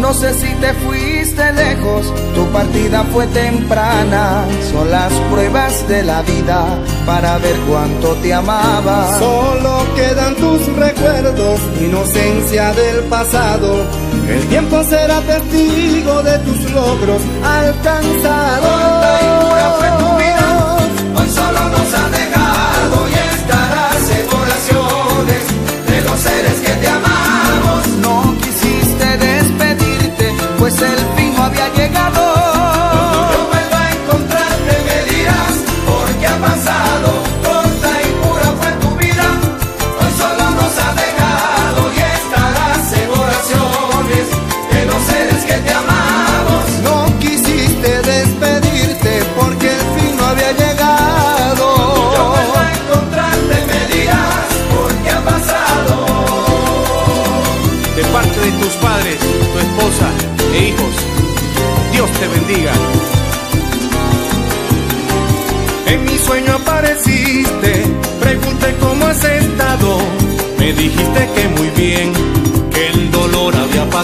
No sé si te fuiste lejos, tu partida fue temprana. Son las pruebas de la vida para ver cuánto te amaba. Solo quedan tus recuerdos, inocencia del pasado. El tiempo será testigo de tus logros alcanzados.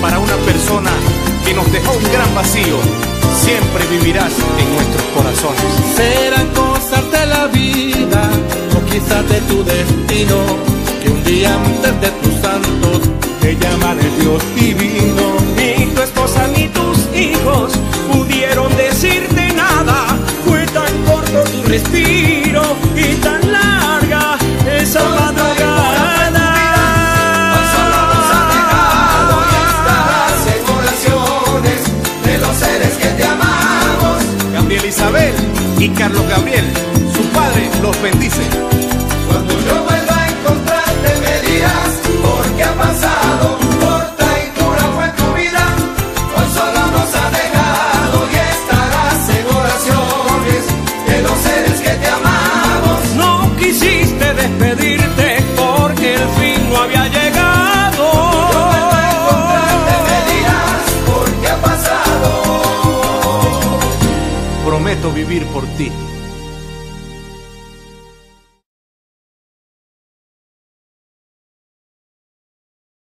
para una persona que nos dejó un gran vacío, siempre vivirás en nuestros corazones. Serán cosas de la vida o quizás de tu destino, que un día antes de tus santos te llamaré Dios divino. Ni tu esposa ni tus hijos pudieron decirte nada, fue tan corto tu respiro y tan larga Isabel y Carlos Gabriel. Su padre los bendice. Cuando yo vuelva a encontrarte me dirás por qué ha pasado. Corta y dura fue tu vida. Hoy solo nos ha dejado y estarás en oraciones de los seres que te amamos. No quisiste despedirte vivir por ti.